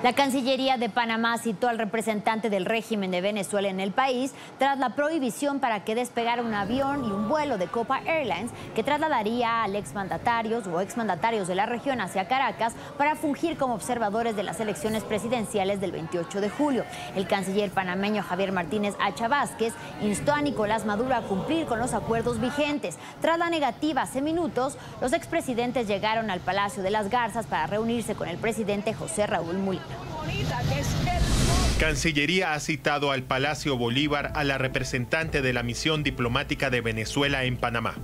La Cancillería de Panamá citó al representante del régimen de Venezuela en el país tras la prohibición para que despegara un avión y un vuelo de Copa Airlines que trasladaría al exmandatarios o exmandatarios de la región hacia Caracas para fungir como observadores de las elecciones presidenciales del 28 de julio. El canciller panameño Javier Martínez Hacha Vázquez instó a Nicolás Maduro a cumplir con los acuerdos vigentes. Tras la negativa hace minutos, los expresidentes llegaron al Palacio de las Garzas para reunirse con el presidente José Raúl Cancillería ha citado al Palacio Bolívar a la representante de la misión diplomática de Venezuela en Panamá.